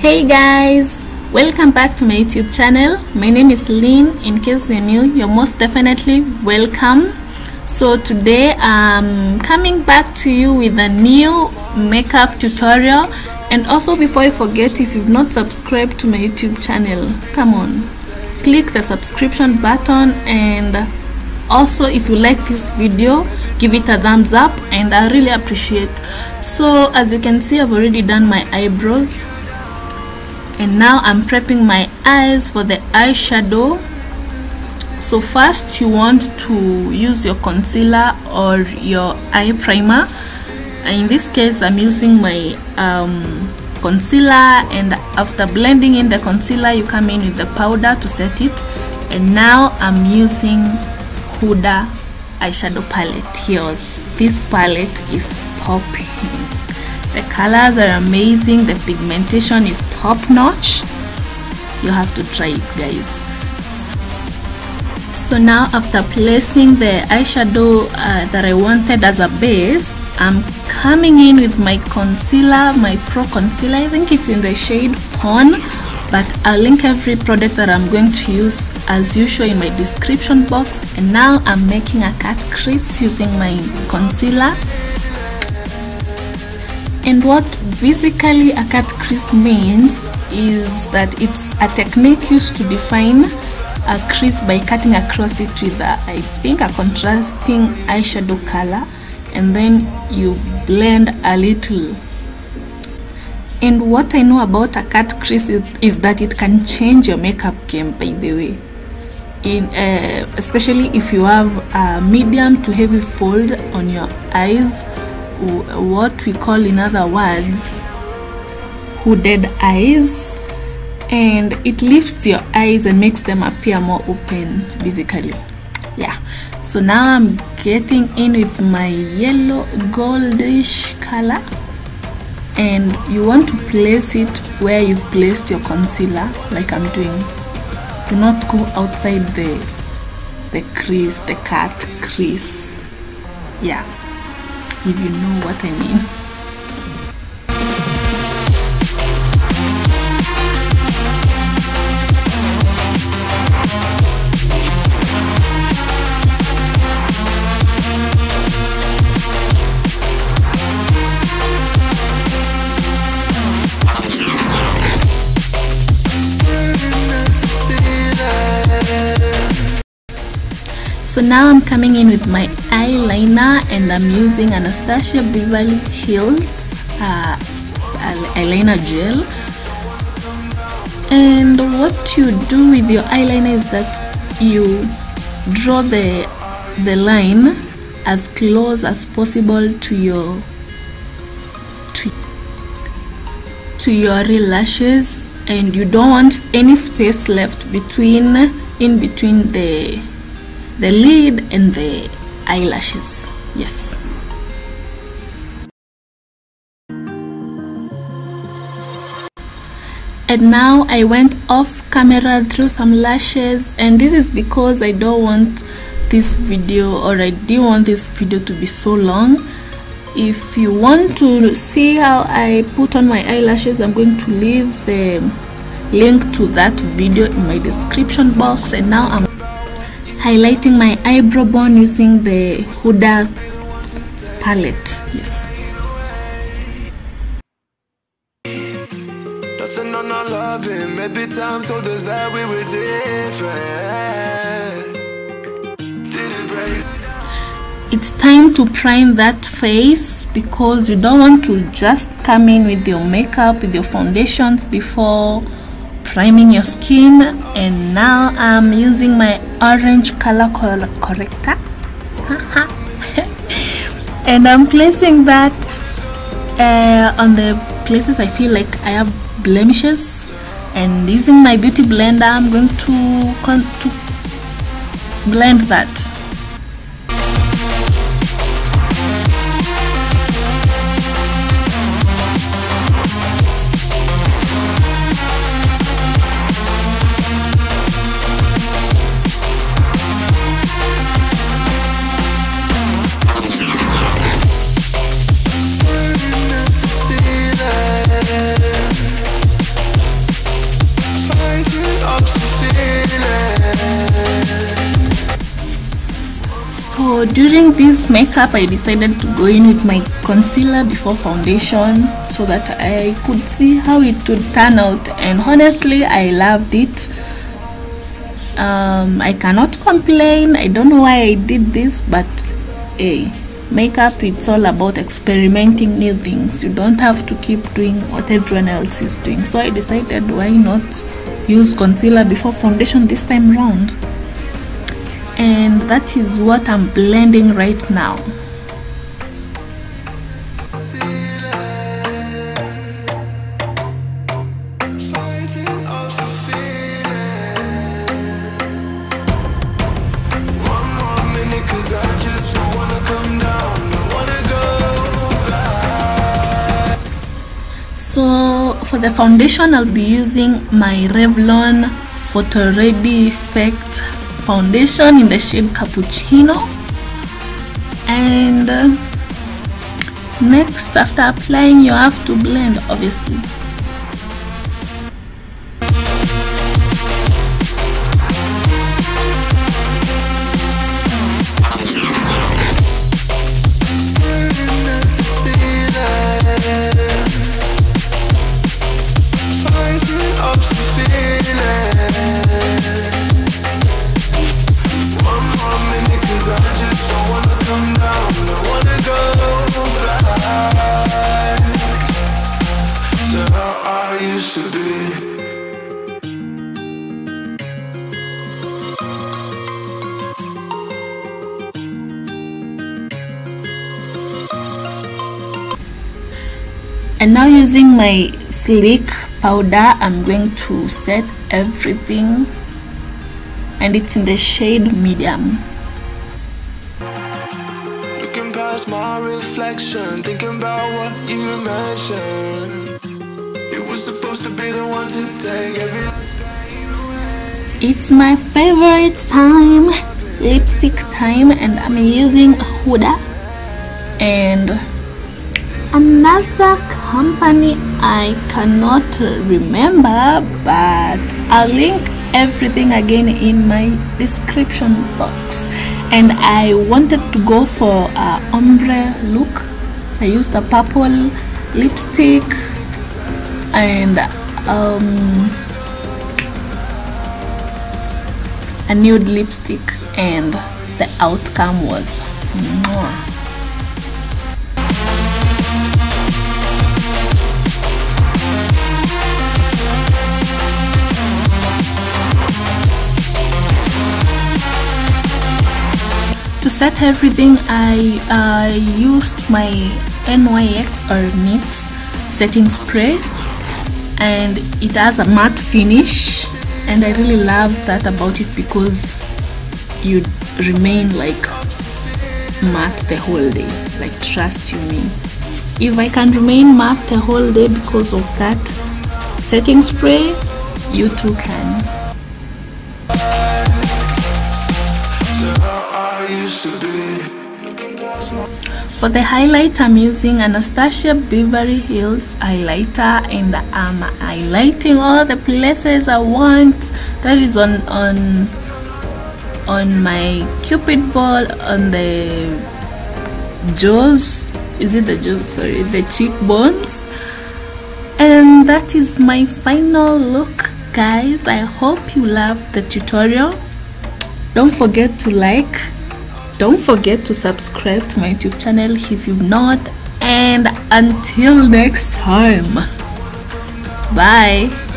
hey guys welcome back to my youtube channel. My name is Lynn in case you're new you're most definitely welcome. So today i'm coming back to you with a new makeup tutorial. And also before I forget if you've not subscribed to my youtube channel come on click the subscription button. And also if you like this video give it a thumbs up and i really appreciate. So as you can see i've already done my eyebrows and now i'm prepping my eyes for the eyeshadow. So first you want to use your concealer or your eye primer. In this case i'm using my um, concealer. And after blending in the concealer you come in with the powder to set it. And now i'm using huda eyeshadow palette here. This palette is popping the colors are amazing. The pigmentation is top notch. You have to try it guys. So now after placing the eyeshadow uh, that I wanted as a base I'm coming in with my concealer my pro concealer. I think it's in the shade fawn but I'll link every product that I'm going to use as usual in my description box. And now I'm making a cut crease using my concealer and what basically a cut crease means is that it's a technique used to define a crease by cutting across it with a, I think a contrasting eyeshadow color and then you blend a little. And what I know about a cut crease is, is that it can change your makeup game by the way. In uh, especially if you have a medium to heavy fold on your eyes what we call in other words hooded eyes and it lifts your eyes and makes them appear more open basically. Yeah. So now i'm getting in with my yellow goldish color and you want to place it where you've placed your concealer like i'm doing. Do not go outside the the crease the cut crease. Yeah if you know what I mean. So now I'm coming in with my eyeliner and I'm using Anastasia Beverly Hills uh, eyeliner gel. And what you do with your eyeliner is that you draw the the line as close as possible to your to, to your real lashes and you don't want any space left between in between the the lid and the eyelashes. Yes. And now I went off camera through some lashes and this is because I don't want this video or I didn't want this video to be so long. If you want to see how I put on my eyelashes I'm going to leave the link to that video in my description box. And now I'm highlighting my eyebrow bone using the Huda palette. Yes. Nothing on our loving. Maybe time told us that we were different. Did it break? It's time to prime that face because you don't want to just come in with your makeup, with your foundations before priming your skin and now I'm using my orange color cor corrector. And I'm placing that uh, on the places I feel like I have blemishes. And using my beauty blender I'm going to, to blend that during this makeup i decided to go in with my concealer before foundation so that i could see how it would turn out. And honestly i loved it. Um, i cannot complain. I don't know why i did this but hey makeup it's all about experimenting new things. You don't have to keep doing what everyone else is doing. So i decided why not use concealer before foundation this time round and that is what I'm blending right now. So for the foundation I'll be using my Revlon Photo Ready Effect foundation in the shade Cappuccino. And uh, next after applying you have to blend obviously and now using my sleek powder i'm going to set everything and it's in the shade medium Looking past my reflection, thinking about what you mentioned. You were supposed to be the one to take every last pain away. it's my favorite time lipstick time and i'm using huda and another company i cannot remember but i'll link everything again in my description box and i wanted to go for a ombre look i used a purple lipstick and um a nude lipstick and the outcome was mwah. Set everything. I I used my NYX or NYX setting spray and it has a matte finish and I really love that about it because you remain like matte the whole day. Like trust you me. If I can remain matte the whole day because of that setting spray you too can For the highlight, I'm using Anastasia Beverly Hills highlighter and I'm highlighting all the places I want. That is on on on my cupid ball on the jaws. Is it the jaws? Sorry, the cheekbones. And that is my final look, guys. I hope you loved the tutorial. Don't forget to like don't forget to subscribe to my youtube channel if you've not. And until next time. Bye